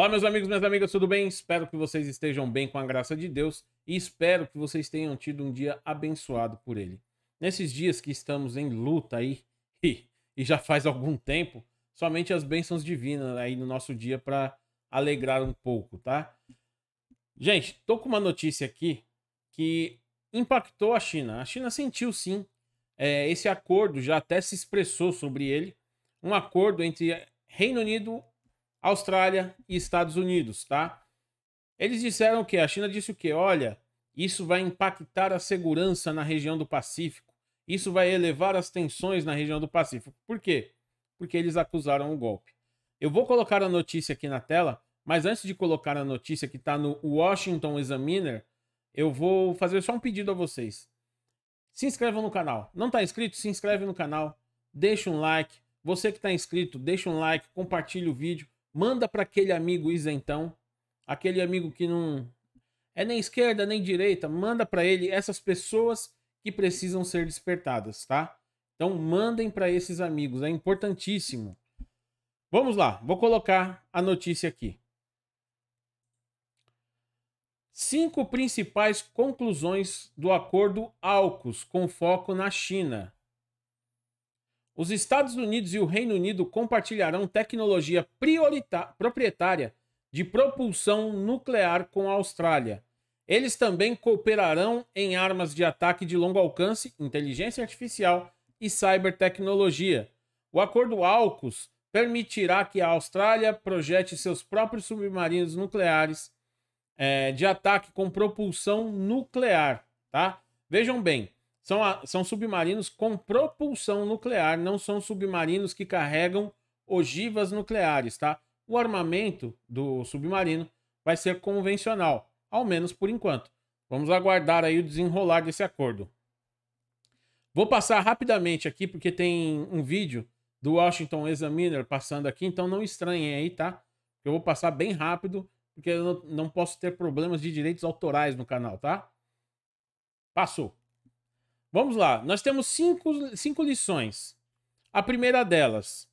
Olá, meus amigos, minhas amigas, tudo bem? Espero que vocês estejam bem com a graça de Deus e espero que vocês tenham tido um dia abençoado por Ele. Nesses dias que estamos em luta aí, e, e já faz algum tempo, somente as bênçãos divinas aí no nosso dia para alegrar um pouco, tá? Gente, tô com uma notícia aqui que impactou a China. A China sentiu sim é, esse acordo, já até se expressou sobre ele, um acordo entre Reino Unido Austrália e Estados Unidos, tá? Eles disseram que a China disse o que? Olha, isso vai impactar a segurança na região do Pacífico. Isso vai elevar as tensões na região do Pacífico. Por quê? Porque eles acusaram o golpe. Eu vou colocar a notícia aqui na tela, mas antes de colocar a notícia que está no Washington Examiner, eu vou fazer só um pedido a vocês. Se inscrevam no canal. Não está inscrito? Se inscreve no canal. Deixa um like. Você que está inscrito, deixa um like, compartilha o vídeo manda para aquele amigo isentão, aquele amigo que não é nem esquerda nem direita, manda para ele essas pessoas que precisam ser despertadas, tá? Então mandem para esses amigos, é importantíssimo. Vamos lá, vou colocar a notícia aqui. Cinco principais conclusões do acordo AUKUS com foco na China. Os Estados Unidos e o Reino Unido compartilharão tecnologia proprietária de propulsão nuclear com a Austrália. Eles também cooperarão em armas de ataque de longo alcance, inteligência artificial e cybertecnologia. O acordo AUKUS permitirá que a Austrália projete seus próprios submarinos nucleares é, de ataque com propulsão nuclear. Tá? Vejam bem, são, a, são submarinos com propulsão nuclear, não são submarinos que carregam ogivas nucleares, tá? O armamento do submarino vai ser convencional, ao menos por enquanto. Vamos aguardar aí o desenrolar desse acordo. Vou passar rapidamente aqui, porque tem um vídeo do Washington Examiner passando aqui, então não estranhem aí, tá? Eu vou passar bem rápido, porque eu não, não posso ter problemas de direitos autorais no canal, tá? Passou. Vamos lá, nós temos cinco, cinco lições. A primeira delas,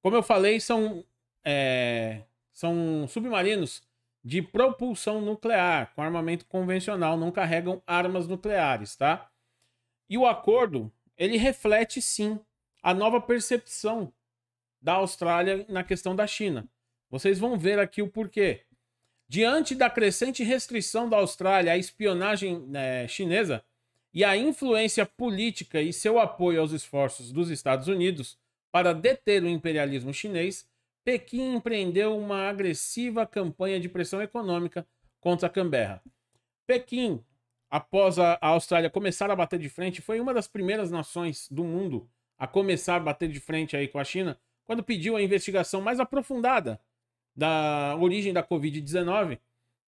como eu falei, são, é, são submarinos de propulsão nuclear, com armamento convencional, não carregam armas nucleares, tá? E o acordo, ele reflete sim a nova percepção da Austrália na questão da China. Vocês vão ver aqui o porquê. Diante da crescente restrição da Austrália à espionagem é, chinesa, e a influência política e seu apoio aos esforços dos Estados Unidos para deter o imperialismo chinês, Pequim empreendeu uma agressiva campanha de pressão econômica contra Canberra. Pequim, após a Austrália começar a bater de frente, foi uma das primeiras nações do mundo a começar a bater de frente aí com a China, quando pediu a investigação mais aprofundada da origem da Covid-19.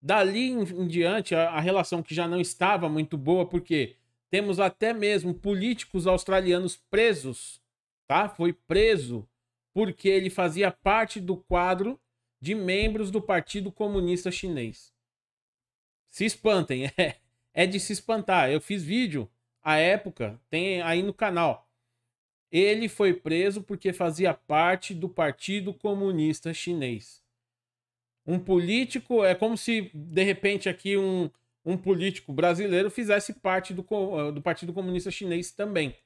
Dali em, diante, a, relação que já não estava muito boa, porque temos até mesmo políticos australianos presos, tá? Foi preso porque ele fazia parte do quadro de membros do Partido Comunista Chinês. Se espantem, é, é de se espantar. Eu fiz vídeo à época, tem aí no canal. Ele foi preso porque fazia parte do Partido Comunista Chinês. Um político é como se de repente aqui um um político brasileiro fizesse parte do, eh, do Partido Comunista Chinês também.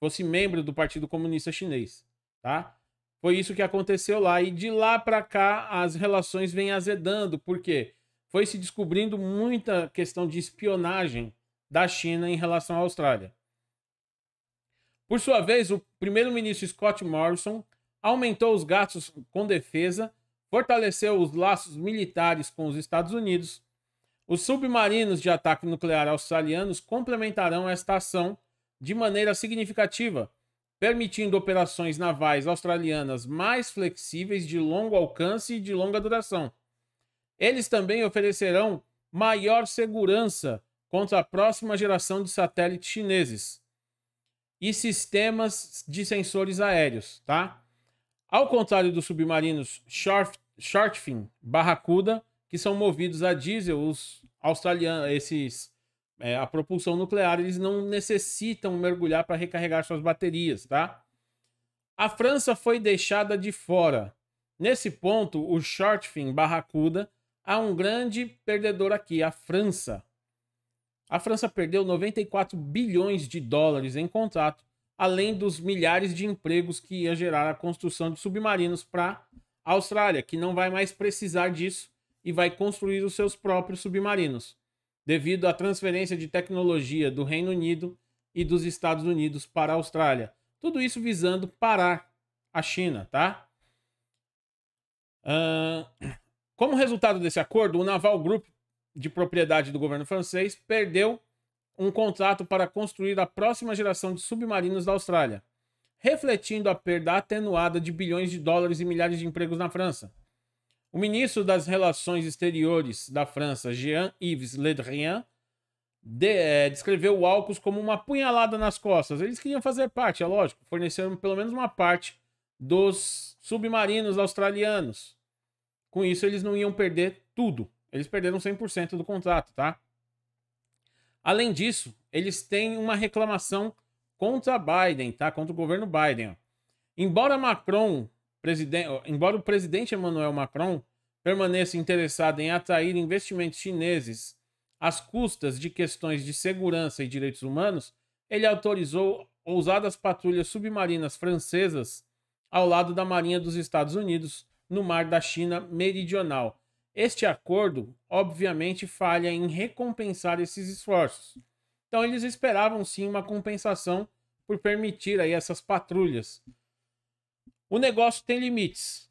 Fosse membro do Partido Comunista Chinês, tá? Foi isso que aconteceu lá. E de lá para cá as relações vêm azedando, porque foi se descobrindo muita questão de espionagem da China em relação à Austrália. Por sua vez, o primeiro-ministro Scott Morrison aumentou os gastos com defesa, fortaleceu os laços militares com os Estados Unidos os submarinos de ataque nuclear australianos complementarão esta ação de maneira significativa, permitindo operações navais australianas mais flexíveis, de longo alcance e de longa duração. Eles também oferecerão maior segurança contra a próxima geração de satélites chineses e sistemas de sensores aéreos, tá? Ao contrário dos submarinos Shortfin Barracuda, que são movidos a diesel, os australianos, esses é, a propulsão nuclear, eles não necessitam mergulhar para recarregar suas baterias, tá? A França foi deixada de fora. Nesse ponto, o shortfin Barracuda há um grande perdedor aqui, a França. A França perdeu 94 bilhões de dólares em contrato, além dos milhares de empregos que ia gerar a construção de submarinos para a Austrália, que não vai mais precisar disso e vai construir os seus próprios submarinos, devido à transferência de tecnologia do Reino Unido e dos Estados Unidos para a Austrália. Tudo isso visando parar a China, tá? Uh, como resultado desse acordo, o Naval Group, de propriedade do governo francês, perdeu um contrato para construir a próxima geração de submarinos da Austrália, refletindo a perda atenuada de bilhões de dólares e milhares de empregos na França. O ministro das Relações Exteriores da França, Jean-Yves Le Drian, de, é, descreveu o AUKUS como uma punhalada nas costas. Eles queriam fazer parte, é lógico, forneceram pelo menos uma parte dos submarinos australianos. Com isso, eles não iam perder tudo. Eles perderam 100% do contrato, tá? Além disso, eles têm uma reclamação contra Biden, tá? Contra o governo Biden. Embora Macron, presidente, embora o presidente Emmanuel Macron permaneça interessado em atrair investimentos chineses às custas de questões de segurança e direitos humanos, ele autorizou ousadas patrulhas submarinas francesas ao lado da Marinha dos Estados Unidos no mar da China Meridional. Este acordo, obviamente, falha em recompensar esses esforços. Então, eles esperavam sim uma compensação por permitir aí essas patrulhas. O negócio tem limites.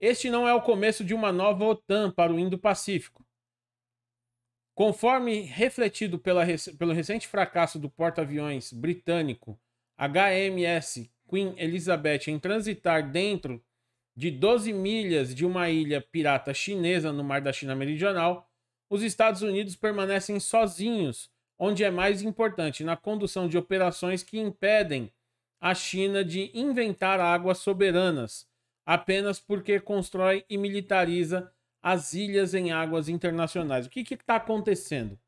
Este não é o começo de uma nova OTAN para o Indo-Pacífico. Conforme refletido pela, pelo recente fracasso do porta-aviões britânico HMS Queen Elizabeth em transitar dentro de 12 milhas de uma ilha pirata chinesa no Mar da China Meridional, os Estados Unidos permanecem sozinhos, onde é mais importante, na condução de operações que impedem a China de inventar águas soberanas, apenas porque constrói e militariza as ilhas em águas internacionais. O que está acontecendo?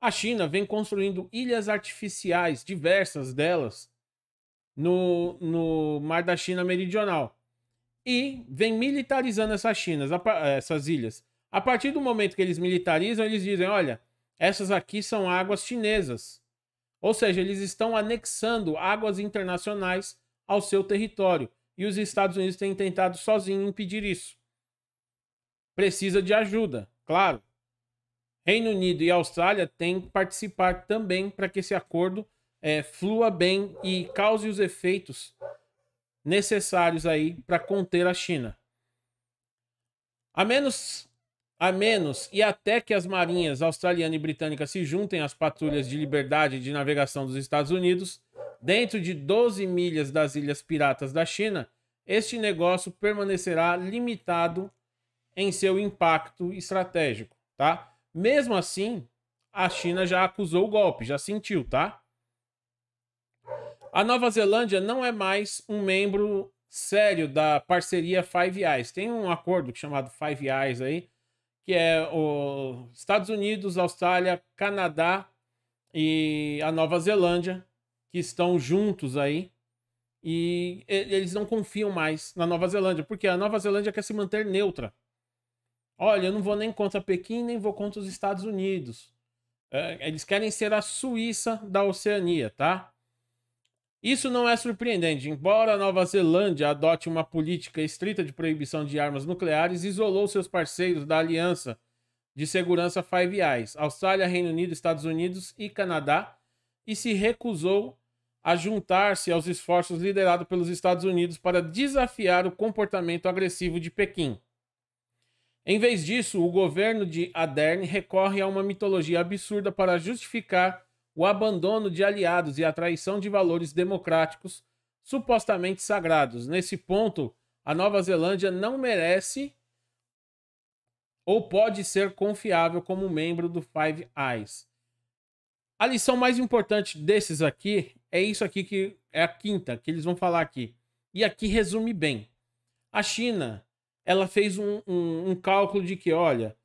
A China vem construindo ilhas artificiais, diversas delas, no, no Mar da China Meridional e vem militarizando essas Chinas, essas ilhas. A partir do momento que eles militarizam, eles dizem: olha, essas aqui são águas chinesas. Ou seja, eles estão anexando águas internacionais ao seu território. E os Estados Unidos têm tentado sozinho impedir isso. Precisa de ajuda, claro. Reino Unido e Austrália têm que participar também para que esse acordo é, flua bem e cause os efeitos necessários aí para conter a China. A menos a menos e até que as marinhas australiana e britânica se juntem às patrulhas de liberdade de navegação dos Estados Unidos, dentro de 12 milhas das ilhas piratas da China, este negócio permanecerá limitado em seu impacto estratégico, tá? Mesmo assim, a China já acusou o golpe, já sentiu, tá? A Nova Zelândia não é mais um membro sério da parceria Five Eyes. Tem um acordo chamado Five Eyes aí, que é os Estados Unidos, Austrália, Canadá e a Nova Zelândia, que estão juntos aí. E eles não confiam mais na Nova Zelândia, porque a Nova Zelândia quer se manter neutra. Olha, eu não vou nem contra Pequim, nem vou contra os Estados Unidos. É, eles querem ser a Suíça da Oceania, tá? Isso não é surpreendente. Embora a Nova Zelândia adote uma política estrita de proibição de armas nucleares, isolou seus parceiros da Aliança de Segurança Five Eyes, Austrália, Reino Unido, Estados Unidos e Canadá, e se recusou a juntar-se aos esforços liderados pelos Estados Unidos para desafiar o comportamento agressivo de Pequim. Em vez disso, o governo de Adern recorre a uma mitologia absurda para justificar o abandono de aliados e a traição de valores democráticos supostamente sagrados. Nesse ponto, a Nova Zelândia não merece ou pode ser confiável como membro do Five Eyes. A lição mais importante desses aqui é isso aqui que é a quinta que eles vão falar aqui. E aqui resume bem. A China, ela fez um, um, um cálculo de que, olha,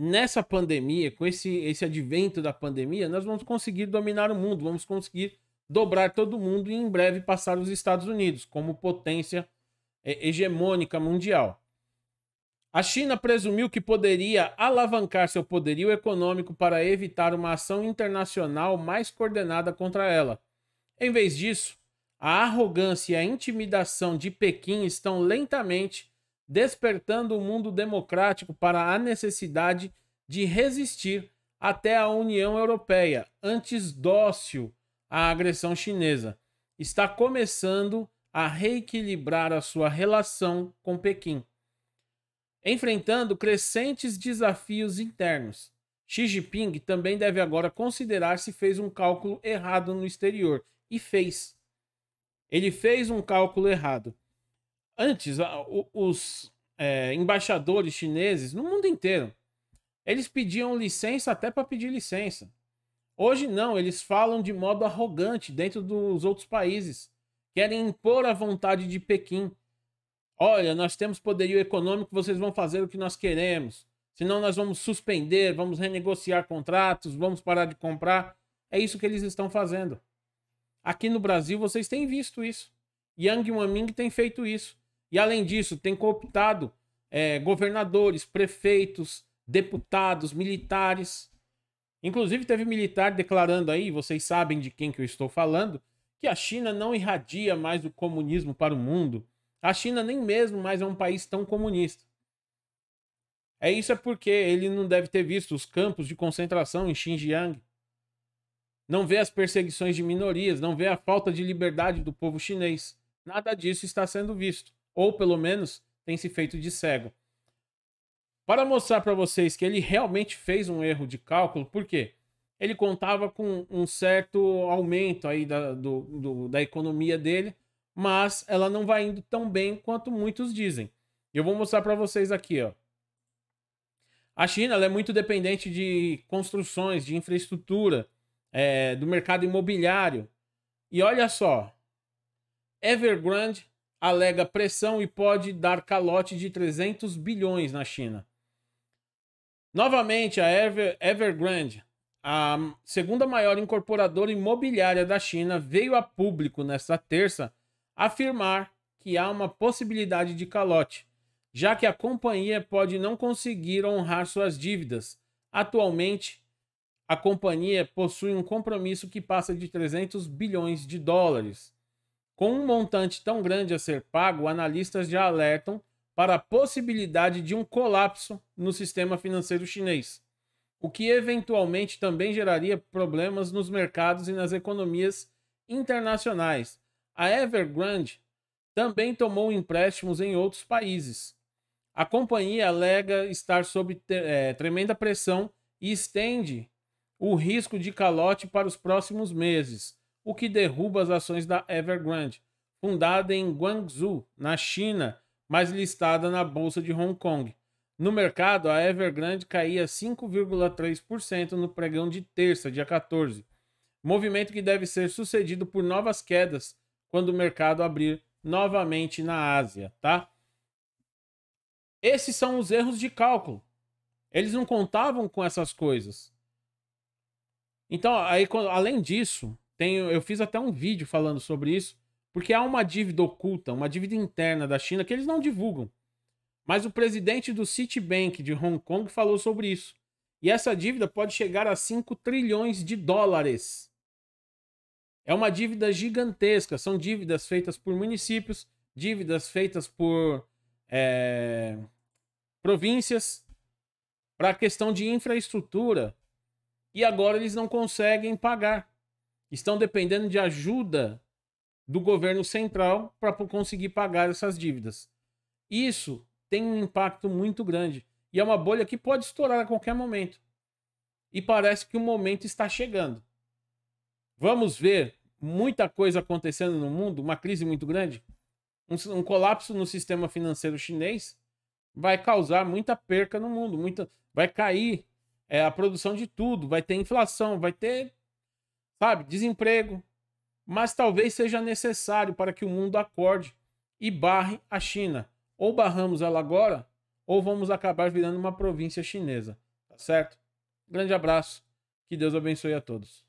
nessa pandemia, com esse, esse advento da pandemia, nós vamos conseguir dominar o mundo, vamos conseguir dobrar todo mundo e em breve passar os Estados Unidos como potência hegemônica mundial. A China presumiu que poderia alavancar seu poderio econômico para evitar uma ação internacional mais coordenada contra ela. Em vez disso, a arrogância e a intimidação de Pequim estão lentamente despertando o mundo democrático para a necessidade de resistir até a União Europeia, antes dócil à agressão chinesa. Está começando a reequilibrar a sua relação com Pequim, enfrentando crescentes desafios internos. Xi Jinping também deve agora considerar se fez um cálculo errado no exterior. E fez. Ele fez um cálculo errado. Antes, os é, embaixadores chineses no mundo inteiro, eles pediam licença até para pedir licença. Hoje não, eles falam de modo arrogante dentro dos outros países. Querem impor a vontade de Pequim. Olha, nós temos poderio econômico, vocês vão fazer o que nós queremos. Senão nós vamos suspender, vamos renegociar contratos, vamos parar de comprar. É isso que eles estão fazendo. Aqui no Brasil vocês têm visto isso. Yang Wanming tem feito isso. E além disso, tem cooptado é, governadores, prefeitos, deputados, militares. Inclusive teve militar declarando aí, vocês sabem de quem que eu estou falando, que a China não irradia mais o comunismo para o mundo. A China nem mesmo mais é um país tão comunista. É isso é porque ele não deve ter visto os campos de concentração em Xinjiang não vê as perseguições de minorias, não vê a falta de liberdade do povo chinês. Nada disso está sendo visto, ou pelo menos tem se feito de cego. Para mostrar para vocês que ele realmente fez um erro de cálculo, por quê? Ele contava com um certo aumento aí da, do, do, da economia dele, mas ela não vai indo tão bem quanto muitos dizem. Eu vou mostrar para vocês aqui, ó. A China é muito dependente de construções, de infraestrutura, é, do mercado imobiliário. E olha só, Evergrande alega pressão e pode dar calote de 300 bilhões na China. Novamente, a Ever, Evergrande, a segunda maior incorporadora imobiliária da China, veio a público nesta terça afirmar que há uma possibilidade de calote, já que a companhia pode não conseguir honrar suas dívidas. Atualmente, a companhia possui um compromisso que passa de 300 bilhões de dólares. Com um montante tão grande a ser pago, analistas já alertam para a possibilidade de um colapso no sistema financeiro chinês, o que eventualmente também geraria problemas nos mercados e nas economias internacionais. A Evergrande também tomou empréstimos em outros países. A companhia alega estar sob é, tremenda pressão e estende o risco de calote para os próximos meses, o que derruba as ações da Evergrande, fundada em Guangzhou, na China, mas listada na bolsa de Hong Kong. No mercado, a Evergrande caía 5,3% no pregão de terça, dia 14. Movimento que deve ser sucedido por novas quedas quando o mercado abrir novamente na Ásia, tá? Esses são os erros de cálculo. Eles não contavam com essas coisas. Então, aí, além disso, tenho, eu fiz até um vídeo falando sobre isso, porque há uma dívida oculta, uma dívida interna da China que eles não divulgam. Mas o presidente do Citibank de Hong Kong falou sobre isso. E essa dívida pode chegar a 5 trilhões de dólares. É uma dívida gigantesca. São dívidas feitas por municípios, dívidas feitas por é, províncias, para a questão de infraestrutura e agora eles não conseguem pagar. Estão dependendo de ajuda do governo central para conseguir pagar essas dívidas. Isso tem um impacto muito grande e é uma bolha que pode estourar a qualquer momento. E parece que o momento está chegando. Vamos ver muita coisa acontecendo no mundo, uma crise muito grande, um, um colapso no sistema financeiro chinês vai causar muita perca no mundo, muita, vai cair é, a produção de tudo, vai ter inflação, vai ter, sabe, desemprego. Mas talvez seja necessário para que o mundo acorde e barre a China. Ou barramos ela agora, ou vamos acabar virando uma província chinesa. Tá certo? Grande abraço. Que Deus abençoe a todos.